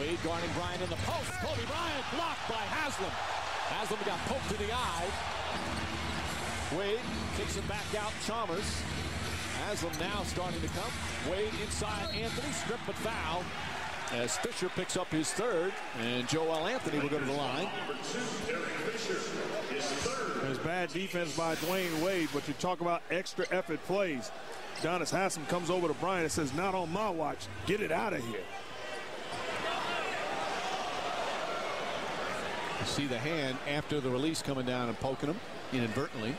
Wade guarding Bryant in the post. Kobe Bryant blocked by Haslem. Haslem got poked in the eye. Wade kicks it back out. Chalmers. Haslem now starting to come. Wade inside Anthony. Strip but foul. As Fisher picks up his third. And Joel Anthony will go to the line. There's bad defense by Dwyane Wade, but you talk about extra effort plays. Donis Haslem comes over to Bryant and says, not on my watch. Get it out of here. You see the hand after the release coming down and poking him inadvertently.